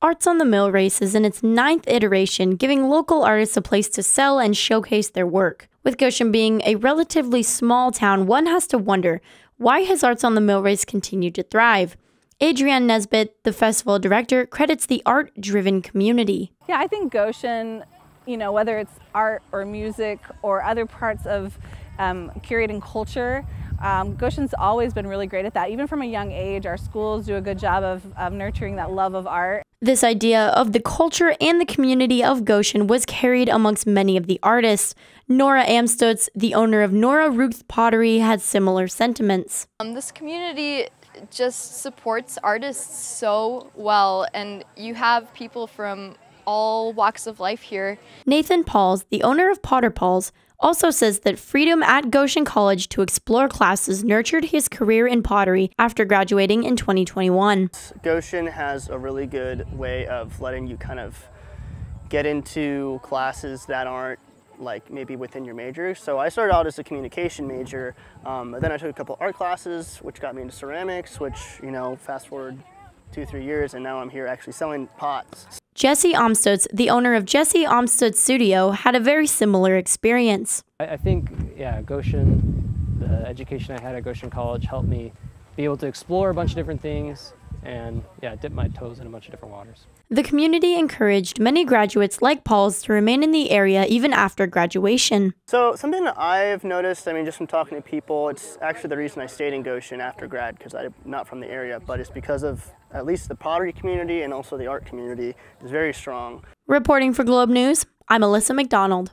Arts on the Millrace is in its ninth iteration, giving local artists a place to sell and showcase their work. With Goshen being a relatively small town, one has to wonder why has Arts on the Millrace continued to thrive? Adrienne Nesbitt, the festival director, credits the art driven community. Yeah, I think Goshen, you know, whether it's art or music or other parts of um, curating culture, um, Goshen's always been really great at that. Even from a young age, our schools do a good job of, of nurturing that love of art. This idea of the culture and the community of Goshen was carried amongst many of the artists. Nora Amstutz, the owner of Nora Ruth Pottery, had similar sentiments. Um, this community just supports artists so well, and you have people from all walks of life here. Nathan Pauls, the owner of Potter Pauls, also says that freedom at Goshen College to explore classes nurtured his career in pottery after graduating in 2021. Goshen has a really good way of letting you kind of get into classes that aren't like maybe within your major. So I started out as a communication major, um, then I took a couple art classes, which got me into ceramics, which, you know, fast forward two, three years, and now I'm here actually selling pots. Jesse Amstutz, the owner of Jesse Amstutz Studio, had a very similar experience. I, I think, yeah, Goshen, the education I had at Goshen College helped me be able to explore a bunch of different things and, yeah, dip my toes in a bunch of different waters. The community encouraged many graduates like Pauls to remain in the area even after graduation. So something that I've noticed, I mean, just from talking to people, it's actually the reason I stayed in Goshen after grad because I'm not from the area, but it's because of at least the pottery community and also the art community is very strong. Reporting for Globe News, I'm Alyssa McDonald.